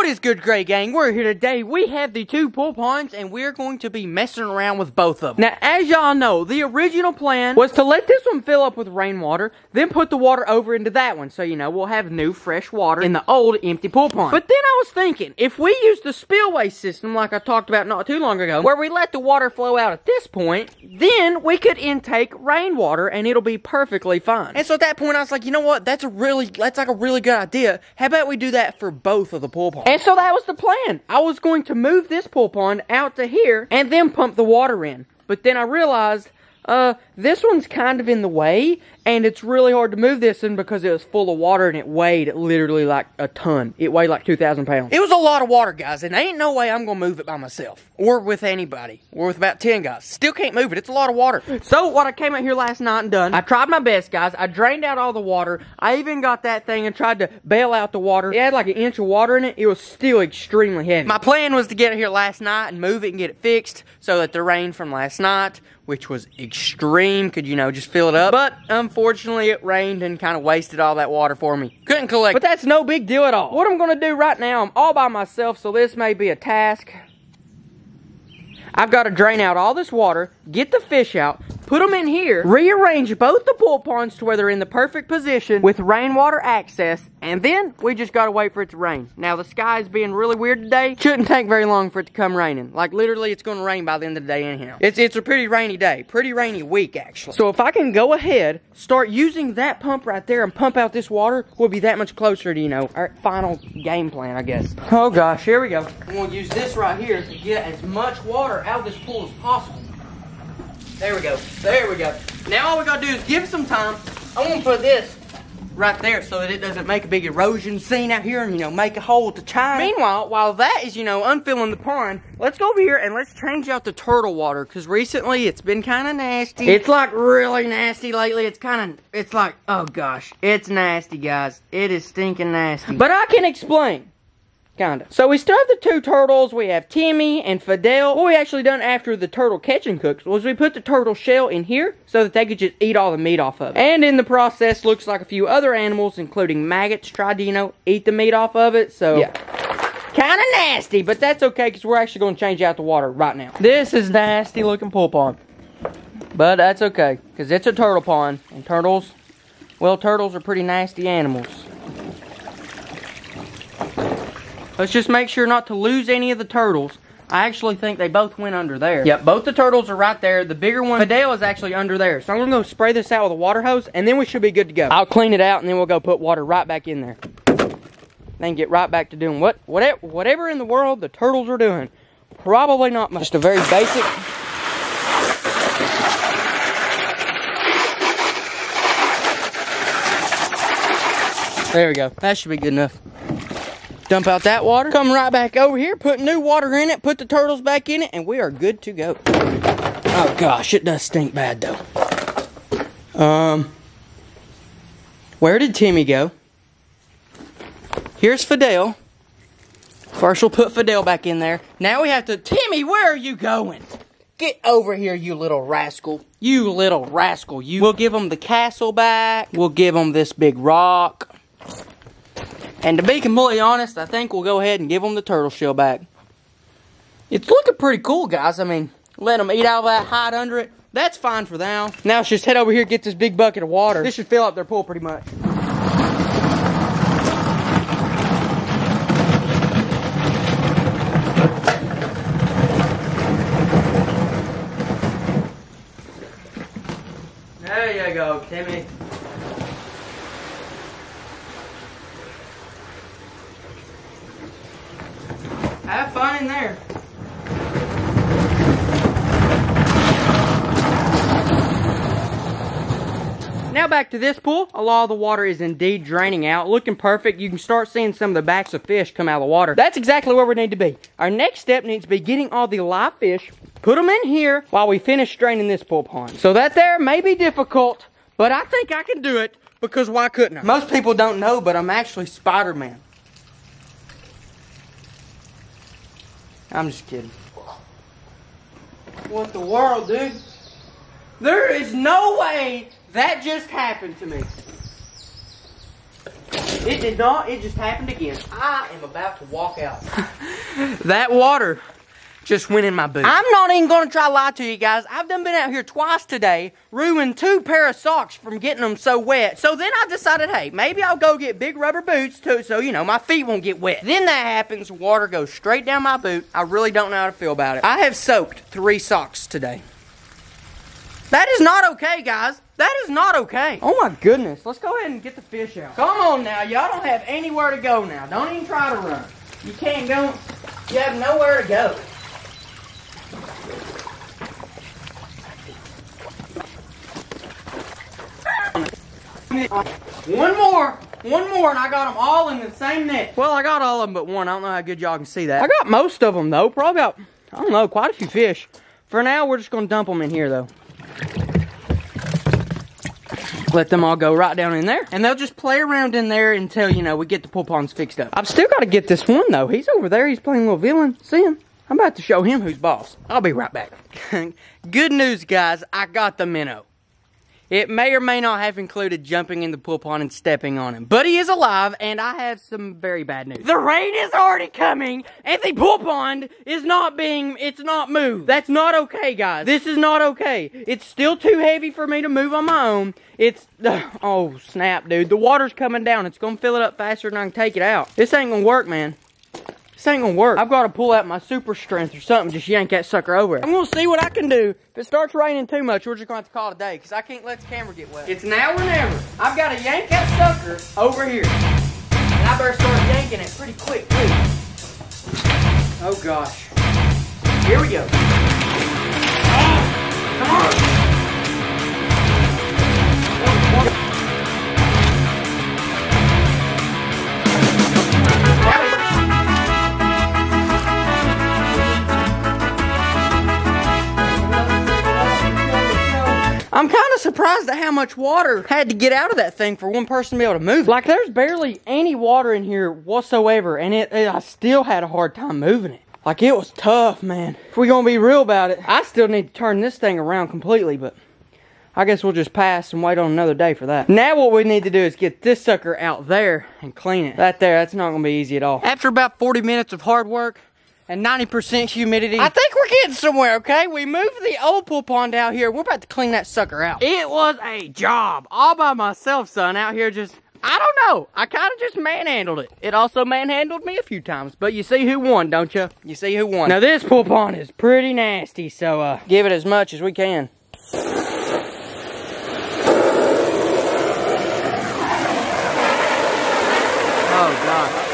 What is good, Gray Gang? We're here today. We have the two pool ponds, and we're going to be messing around with both of them. Now, as y'all know, the original plan was to let this one fill up with rainwater, then put the water over into that one. So, you know, we'll have new fresh water in the old empty pool pond. But then I was thinking, if we use the spillway system like I talked about not too long ago, where we let the water flow out at this point, then we could intake rainwater and it'll be perfectly fine. And so at that point, I was like, you know what? That's a really, that's like a really good idea. How about we do that for both of the pool ponds? And so that was the plan. I was going to move this pool pond out to here and then pump the water in. But then I realized uh, this one's kind of in the way, and it's really hard to move this one because it was full of water and it weighed literally like a ton. It weighed like 2,000 pounds. It was a lot of water, guys, and ain't no way I'm gonna move it by myself or with anybody or with about 10 guys. Still can't move it. It's a lot of water. So, what I came out here last night and done, I tried my best, guys. I drained out all the water. I even got that thing and tried to bail out the water. It had like an inch of water in it. It was still extremely heavy. My plan was to get it here last night and move it and get it fixed so that the rain from last night which was extreme, could, you know, just fill it up. But unfortunately, it rained and kind of wasted all that water for me. Couldn't collect. But that's no big deal at all. What I'm going to do right now, I'm all by myself, so this may be a task. I've got to drain out all this water, get the fish out, put them in here, rearrange both the pool ponds to where they're in the perfect position with rainwater access, and then we just gotta wait for it to rain. Now the sky is being really weird today. Shouldn't take very long for it to come raining. Like literally it's gonna rain by the end of the day anyhow. It's, it's a pretty rainy day. Pretty rainy week actually. So if I can go ahead, start using that pump right there and pump out this water, we'll be that much closer to, you know, our final game plan, I guess. Oh gosh, here we go. I'm gonna use this right here to get as much water out of this pool as possible. There we go. There we go. Now all we gotta do is give some time. I want to put this right there so that it doesn't make a big erosion scene out here and, you know, make a hole to china. Meanwhile, while that is, you know, unfilling the pond, let's go over here and let's change out the turtle water because recently it's been kind of nasty. It's like really nasty lately. It's kind of, it's like, oh gosh, it's nasty, guys. It is stinking nasty. But I can explain. Kinda. So we still have the two turtles. We have Timmy and Fidel. What we actually done after the turtle catching cooks was we put the turtle shell in here so that they could just eat all the meat off of it. And in the process, looks like a few other animals, including maggots, tried to, you know, eat the meat off of it. So, yeah. Kind of nasty, but that's okay because we're actually going to change out the water right now. This is nasty looking pool pond. But that's okay because it's a turtle pond. And turtles, well, turtles are pretty nasty animals. Let's just make sure not to lose any of the turtles. I actually think they both went under there. Yep, both the turtles are right there. The bigger one, Fidel, is actually under there. So I'm gonna go spray this out with a water hose, and then we should be good to go. I'll clean it out, and then we'll go put water right back in there. Then get right back to doing what, whatever, whatever in the world the turtles are doing. Probably not much. Just a very basic There we go. That should be good enough. Dump out that water, come right back over here, put new water in it, put the turtles back in it, and we are good to go. Oh gosh, it does stink bad though. Um, where did Timmy go? Here's Fidel. First we'll put Fidel back in there. Now we have to, Timmy, where are you going? Get over here, you little rascal. You little rascal. You. We'll give him the castle back. We'll give him this big rock. And to be completely honest, I think we'll go ahead and give them the turtle shell back. It's looking pretty cool, guys. I mean, let them eat out of that hide under it. That's fine for now. Now let's just head over here get this big bucket of water. This should fill up their pool pretty much. There you go, Timmy. Have fun in there. Now back to this pool. A lot of the water is indeed draining out. Looking perfect. You can start seeing some of the backs of fish come out of the water. That's exactly where we need to be. Our next step needs to be getting all the live fish, put them in here while we finish draining this pool pond. So that there may be difficult, but I think I can do it because why couldn't I? Most people don't know, but I'm actually Spider-Man. I'm just kidding. What the world, dude? There is no way that just happened to me. It did not. It just happened again. I am about to walk out. that water just went in my boot. I'm not even gonna try to lie to you guys. I've done been out here twice today, ruined two pair of socks from getting them so wet. So then I decided, hey, maybe I'll go get big rubber boots too, so you know my feet won't get wet. Then that happens, water goes straight down my boot. I really don't know how to feel about it. I have soaked three socks today. That is not okay, guys. That is not okay. Oh my goodness. Let's go ahead and get the fish out. Come on now. Y'all don't have anywhere to go now. Don't even try to run. You can't go. You have nowhere to go. One more. One more, and I got them all in the same net. Well, I got all of them but one. I don't know how good y'all can see that. I got most of them, though. Probably about, I don't know, quite a few fish. For now, we're just going to dump them in here, though. Let them all go right down in there. And they'll just play around in there until, you know, we get the pool ponds fixed up. I've still got to get this one, though. He's over there. He's playing a little villain. See him? I'm about to show him who's boss. I'll be right back. Good news, guys. I got the minnow. It may or may not have included jumping in the pool pond and stepping on him. But he is alive, and I have some very bad news. The rain is already coming, and the pool pond is not being, it's not moved. That's not okay, guys. This is not okay. It's still too heavy for me to move on my own. It's, oh, snap, dude. The water's coming down. It's going to fill it up faster than I can take it out. This ain't going to work, man. This ain't gonna work. I've got to pull out my super strength or something, just yank that sucker over. I'm gonna see what I can do. If it starts raining too much, we're just gonna have to call it a day, because I can't let the camera get wet. It's now or never. I've got to yank that sucker over here. And I better start yanking it pretty quick, too. Oh gosh. Here we go. Oh, come on. Surprised at how much water had to get out of that thing for one person to be able to move. Like, there's barely any water in here whatsoever, and it, it I still had a hard time moving it. Like, it was tough, man. If we're going to be real about it, I still need to turn this thing around completely, but I guess we'll just pass and wait on another day for that. Now what we need to do is get this sucker out there and clean it. That there, that's not going to be easy at all. After about 40 minutes of hard work, and 90% humidity. I think we're getting somewhere, okay? We moved the old pool pond out here. We're about to clean that sucker out. It was a job all by myself, son, out here just I don't know. I kind of just manhandled it. It also manhandled me a few times. But you see who won, don't you? You see who won. Now, this pool pond is pretty nasty, so uh, give it as much as we can. Oh, God.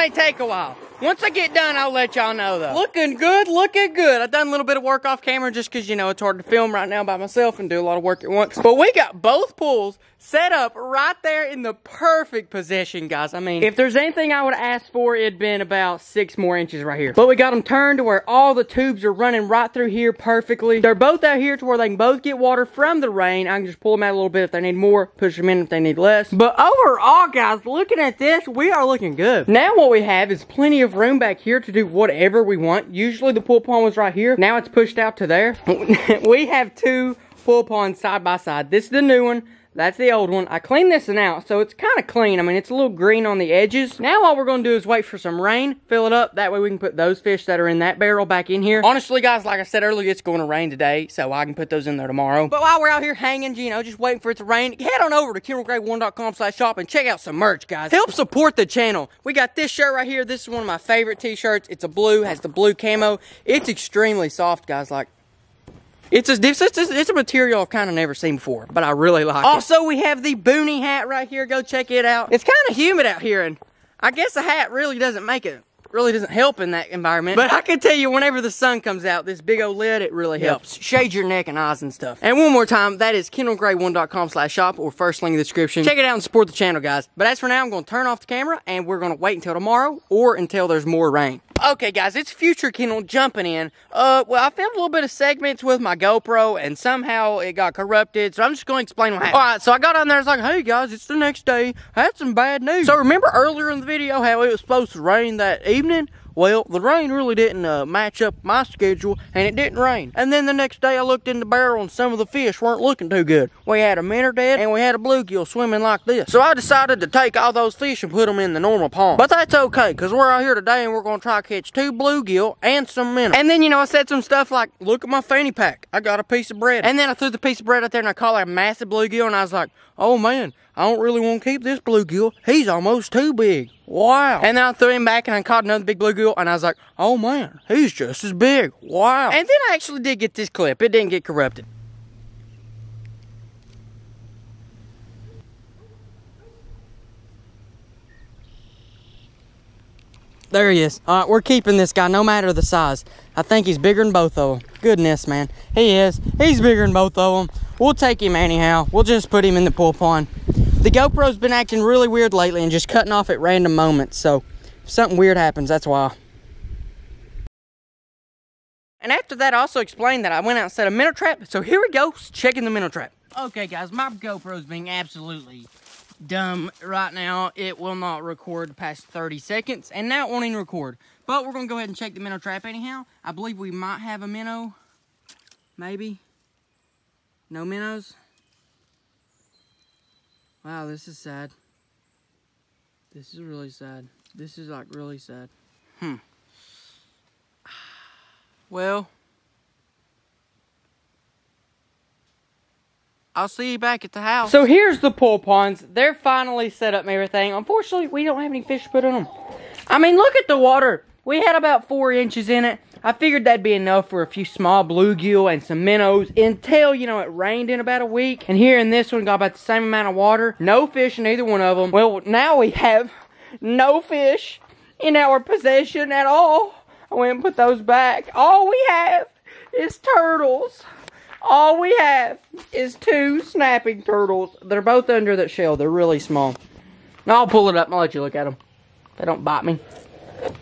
may take a while. Once I get done, I'll let y'all know though. Looking good, looking good. I've done a little bit of work off camera just because, you know, it's hard to film right now by myself and do a lot of work at once. But we got both pools set up right there in the perfect position, guys. I mean, if there's anything I would ask for, it'd been about six more inches right here. But we got them turned to where all the tubes are running right through here perfectly. They're both out here to where they can both get water from the rain. I can just pull them out a little bit if they need more, push them in if they need less. But overall, guys, looking at this, we are looking good. Now what we have is plenty of room back here to do whatever we want. Usually the pool pond was right here. Now it's pushed out to there. we have two pool ponds side by side. This is the new one. That's the old one. I cleaned this one out, so it's kind of clean. I mean, it's a little green on the edges. Now all we're going to do is wait for some rain, fill it up. That way we can put those fish that are in that barrel back in here. Honestly, guys, like I said earlier, it's going to rain today, so I can put those in there tomorrow. But while we're out here hanging, you know, just waiting for it to rain, head on over to KendallGray1.com slash shop and check out some merch, guys. Help support the channel. We got this shirt right here. This is one of my favorite t-shirts. It's a blue, has the blue camo. It's extremely soft, guys. Like, it's a, it's, it's, it's a material I've kind of never seen before, but I really like also, it. Also, we have the Boonie hat right here. Go check it out. It's kind of humid out here, and I guess a hat really doesn't make it really doesn't help in that environment. But I can tell you, whenever the sun comes out, this big old lid, it really helps. Shade your neck and eyes and stuff. And one more time, that is KendallGray1.com slash shop or first link in the description. Check it out and support the channel, guys. But as for now, I'm going to turn off the camera and we're going to wait until tomorrow or until there's more rain. Okay, guys, it's Future Kendall jumping in. Uh, well, I filmed a little bit of segments with my GoPro, and somehow it got corrupted, so I'm just going to explain what happened. All right, so I got on there, it's like, hey, guys, it's the next day. I had some bad news. So remember earlier in the video how it was supposed to rain that evening? Well, the rain really didn't uh, match up my schedule, and it didn't rain. And then the next day, I looked in the barrel, and some of the fish weren't looking too good. We had a minnow dead, and we had a bluegill swimming like this. So I decided to take all those fish and put them in the normal pond. But that's okay, because we're out here today, and we're going to try to catch two bluegill and some minnow. And then, you know, I said some stuff like, look at my fanny pack. I got a piece of bread. And then I threw the piece of bread out there, and I caught a massive bluegill, and I was like, oh man, I don't really want to keep this bluegill. He's almost too big. Wow. And then I threw him back and I caught another big bluegill and I was like, oh man, he's just as big. Wow. And then I actually did get this clip. It didn't get corrupted. There he is. All right, we're keeping this guy no matter the size. I think he's bigger than both of them. Goodness, man. He is. He's bigger than both of them. We'll take him anyhow. We'll just put him in the pool pond. The GoPro's been acting really weird lately and just cutting off at random moments. So if something weird happens, that's why. And after that, I also explained that I went out and set a minnow trap. So here we go, checking the minnow trap. Okay, guys, my GoPro's being absolutely dumb right now. It will not record past 30 seconds, and now it won't even record. But we're going to go ahead and check the minnow trap anyhow. I believe we might have a minnow. Maybe. No minnows. Wow, this is sad. This is really sad. This is like really sad. Hmm. Well, I'll see you back at the house. So here's the pool ponds. They're finally set up and everything. Unfortunately, we don't have any fish put in them. I mean, look at the water. We had about four inches in it. I figured that'd be enough for a few small bluegill and some minnows until, you know, it rained in about a week. And here in this one got about the same amount of water. No fish in either one of them. Well, now we have no fish in our possession at all. I went and put those back. All we have is turtles. All we have is two snapping turtles. They're both under that shell. They're really small. Now I'll pull it up and I'll let you look at them. They don't bite me.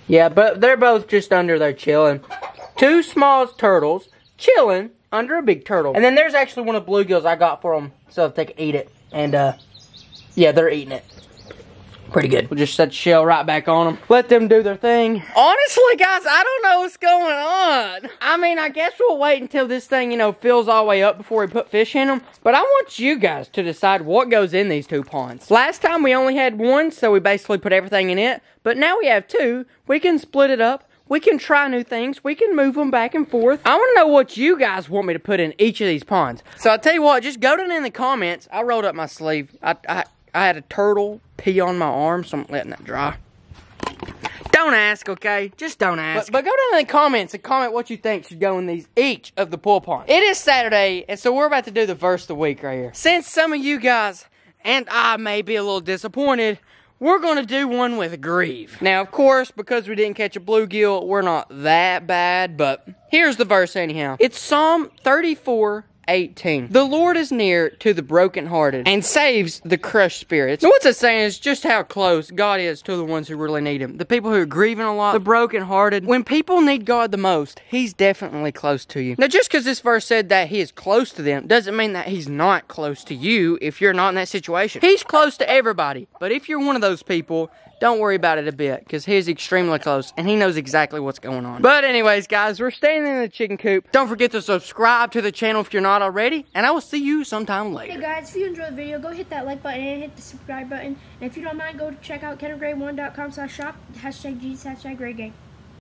Yeah, but they're both just under there chilling. Two small turtles chilling under a big turtle. And then there's actually one of bluegills I got for them so they can eat it. And, uh, yeah, they're eating it. Pretty good. We'll just set the shell right back on them. Let them do their thing. Honestly, guys, I don't know what's going on. I mean, I guess we'll wait until this thing, you know, fills all the way up before we put fish in them. But I want you guys to decide what goes in these two ponds. Last time we only had one, so we basically put everything in it. But now we have two. We can split it up. We can try new things. We can move them back and forth. I want to know what you guys want me to put in each of these ponds. So I'll tell you what, just go down in the comments. I rolled up my sleeve. I, I, I had a turtle pee on my arm, so I'm letting that dry. Don't ask, okay? Just don't ask. But, but, go down in the comments and comment what you think should go in these each of the pool ponds. It is Saturday, and so we're about to do the verse of the week right here. Since some of you guys and I may be a little disappointed, we're going to do one with a grieve. Now, of course, because we didn't catch a bluegill, we're not that bad, but here's the verse anyhow. It's Psalm 34, 18. The Lord is near to the brokenhearted and saves the crushed spirits. Now, what's it saying is just how close God is to the ones who really need Him. The people who are grieving a lot, the brokenhearted. When people need God the most, He's definitely close to you. Now, just because this verse said that He is close to them doesn't mean that He's not close to you if you're not in that situation. He's close to everybody. But if you're one of those people don't worry about it a bit because he's extremely close and he knows exactly what's going on. But anyways, guys, we're staying in the chicken coop. Don't forget to subscribe to the channel if you're not already, and I will see you sometime later. Hey guys, if you enjoyed the video, go hit that like button and hit the subscribe button. And if you don't mind, go check out KendallGray1.com slash shop, hashtag Jesus, hashtag Gray Gang.